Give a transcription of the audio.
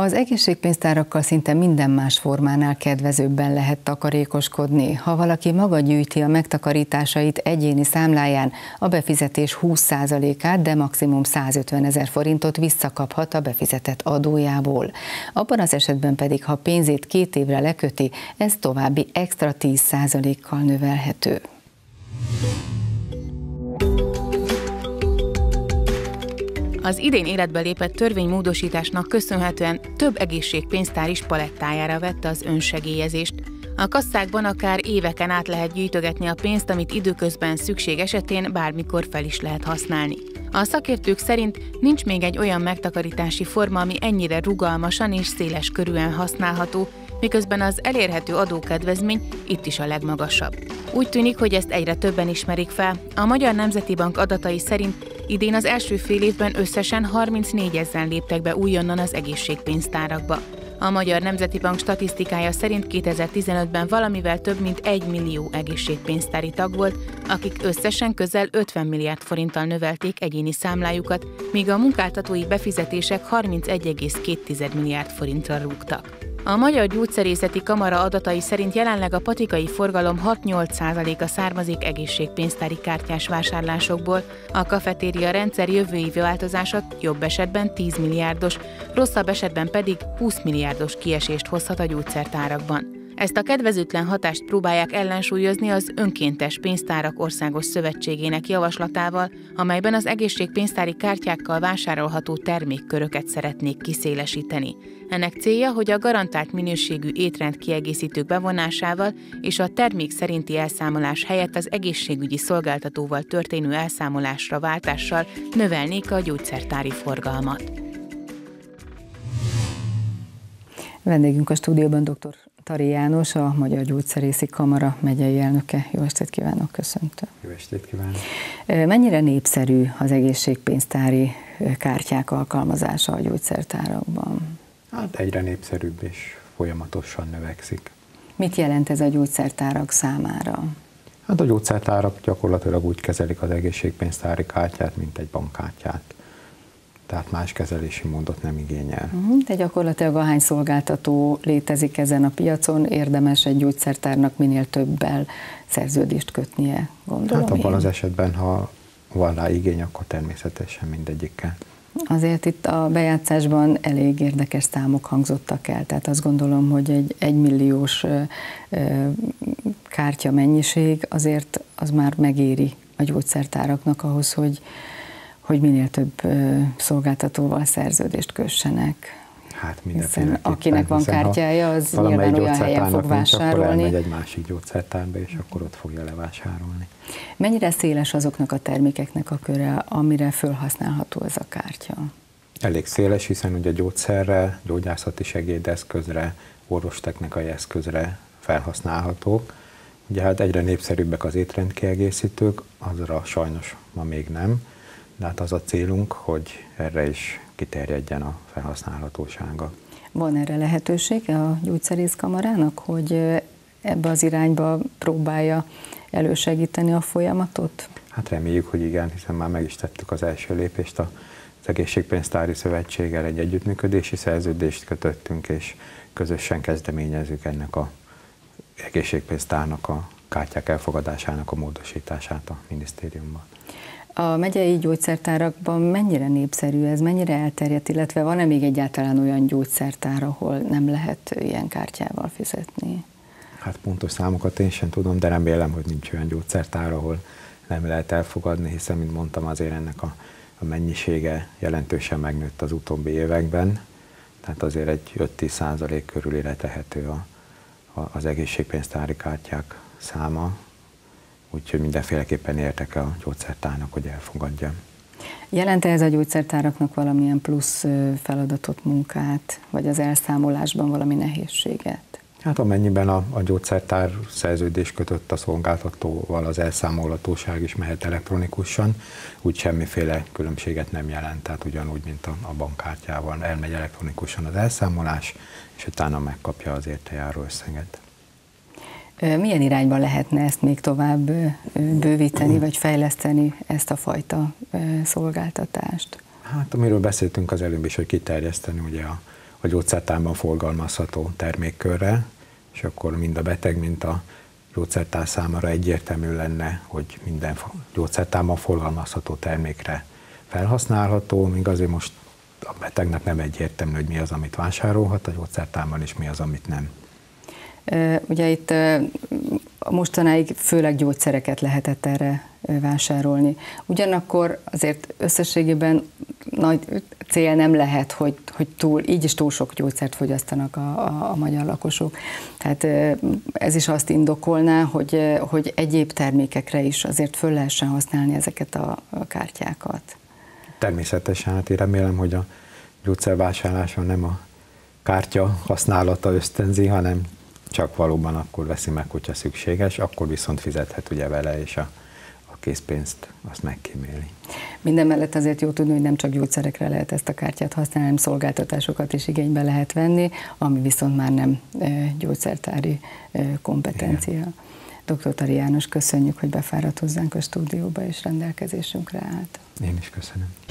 Az egészségpénztárakkal szinte minden más formánál kedvezőbben lehet takarékoskodni. Ha valaki maga gyűjti a megtakarításait egyéni számláján, a befizetés 20%-át, de maximum 150 ezer forintot visszakaphat a befizetett adójából. Abban az esetben pedig, ha pénzét két évre leköti, ez további extra 10%-kal növelhető. Az idén életbe lépett törvénymódosításnak köszönhetően több egészségpénztár is palettájára vette az önsegélyezést. A kasszákban akár éveken át lehet gyűjtögetni a pénzt, amit időközben szükség esetén bármikor fel is lehet használni. A szakértők szerint nincs még egy olyan megtakarítási forma, ami ennyire rugalmasan és széles körűen használható, miközben az elérhető adókedvezmény itt is a legmagasabb. Úgy tűnik, hogy ezt egyre többen ismerik fel. A Magyar Nemzeti Bank adatai szerint idén az első fél évben összesen 34 ezer léptek be újonnan az egészségpénztárakba. A Magyar Nemzeti Bank statisztikája szerint 2015-ben valamivel több mint 1 millió egészségpénztári tag volt, akik összesen közel 50 milliárd forinttal növelték egyéni számlájukat, míg a munkáltatói befizetések 31,2 milliárd forintra rúgtak. A Magyar Gyógyszerészeti Kamara adatai szerint jelenleg a patikai forgalom 6-8%-a származik egészségpénztári kártyás vásárlásokból. A kafetéria rendszer jövő évi változása jobb esetben 10 milliárdos, rosszabb esetben pedig 20 milliárdos kiesést hozhat a gyógyszertárakban. Ezt a kedvezőtlen hatást próbálják ellensúlyozni az Önkéntes Pénztárak Országos Szövetségének javaslatával, amelyben az egészségpénztári kártyákkal vásárolható termékköröket szeretnék kiszélesíteni. Ennek célja, hogy a garantált minőségű étrend kiegészítők bevonásával és a termék szerinti elszámolás helyett az egészségügyi szolgáltatóval történő elszámolásra váltással növelnék a gyógyszertári forgalmat. Vendégünk a stúdióban dr. Tari János, a Magyar Gyógyszerészi Kamara megyei elnöke. Jó estét kívánok, köszöntöm. Jó estét kívánok. Mennyire népszerű az egészségpénztári kártyák alkalmazása a gyógyszertárakban? Hát egyre népszerűbb és folyamatosan növekszik. Mit jelent ez a gyógyszertárak számára? Hát a gyógyszertárak gyakorlatilag úgy kezelik az egészségpénztári kártyát, mint egy bankkártyát tehát más kezelési módot nem igényel. Uh-huh. De gyakorlatilag ahány szolgáltató létezik ezen a piacon, érdemes egy gyógyszertárnak minél többel szerződést kötnie, gondolom Hát abban én. az esetben, ha van rá igény, akkor természetesen mindegyikkel. Azért itt a bejátszásban elég érdekes számok hangzottak el, tehát azt gondolom, hogy egy egymilliós kártya mennyiség azért az már megéri a gyógyszertáraknak ahhoz, hogy hogy minél több szolgáltatóval szerződést kössenek. Hát Hiszen akinek van kártyája, az nyilván olyan helyen fog vásárolni. Nincs, egy másik gyógyszertárba, és akkor ott fogja levásárolni. Mennyire széles azoknak a termékeknek a köre, amire felhasználható ez a kártya? Elég széles, hiszen ugye gyógyszerre, gyógyászati segédeszközre, orvostechnikai eszközre felhasználhatók. Ugye hát egyre népszerűbbek az étrendkiegészítők, azra sajnos ma még nem de hát az a célunk, hogy erre is kiterjedjen a felhasználhatósága. Van erre lehetőség a gyógyszerészkamarának, hogy ebbe az irányba próbálja elősegíteni a folyamatot? Hát reméljük, hogy igen, hiszen már meg is tettük az első lépést az Egészségpénztári Szövetséggel egy együttműködési szerződést kötöttünk, és közösen kezdeményezzük ennek a egészségpénztárnak a kártyák elfogadásának a módosítását a minisztériumban. A megyei gyógyszertárakban mennyire népszerű ez, mennyire elterjedt, illetve van-e még egyáltalán olyan gyógyszertár, ahol nem lehet ilyen kártyával fizetni? Hát pontos számokat én sem tudom, de remélem, hogy nincs olyan gyógyszertár, ahol nem lehet elfogadni, hiszen, mint mondtam, azért ennek a, a mennyisége jelentősen megnőtt az utóbbi években, tehát azért egy 5-10 százalék körülére tehető a, a, az egészségpénztári kártyák száma, úgyhogy mindenféleképpen értek a gyógyszertárnak, hogy elfogadja. Jelente ez a gyógyszertáraknak valamilyen plusz feladatot, munkát, vagy az elszámolásban valami nehézséget? Hát amennyiben a, a gyógyszertár szerződés kötött a szolgáltatóval, az elszámolhatóság is mehet elektronikusan, úgy semmiféle különbséget nem jelent, tehát ugyanúgy, mint a, a bankkártyával elmegy elektronikusan az elszámolás, és utána megkapja az érte járó összeget. Milyen irányban lehetne ezt még tovább bővíteni, vagy fejleszteni ezt a fajta szolgáltatást? Hát amiről beszéltünk az előbb is, hogy kiterjeszteni ugye a, a gyógyszertárban forgalmazható termékkörre, és akkor mind a beteg, mint a gyógyszertár számára egyértelmű lenne, hogy minden gyógyszertárban forgalmazható termékre felhasználható, míg azért most a betegnek nem egyértelmű, hogy mi az, amit vásárolhat a gyógyszertárban, és mi az, amit nem. Ugye itt mostanáig főleg gyógyszereket lehetett erre vásárolni. Ugyanakkor azért összességében nagy cél nem lehet, hogy, hogy túl, így is túl sok gyógyszert fogyasztanak a, a, a magyar lakosok. Tehát ez is azt indokolná, hogy, hogy egyéb termékekre is azért föl lehessen használni ezeket a, a kártyákat. Természetesen, hát én remélem, hogy a gyógyszervásárláson nem a kártya használata ösztönzi, hanem csak valóban akkor veszi meg, hogyha szükséges, akkor viszont fizethet ugye vele, és a, a készpénzt azt megkíméli. Minden mellett azért jó tudni, hogy nem csak gyógyszerekre lehet ezt a kártyát használni, hanem szolgáltatásokat is igénybe lehet venni, ami viszont már nem gyógyszertári kompetencia. Igen. Dr. Tari János, köszönjük, hogy befáradt hozzánk a stúdióba és rendelkezésünkre állt. Én is köszönöm.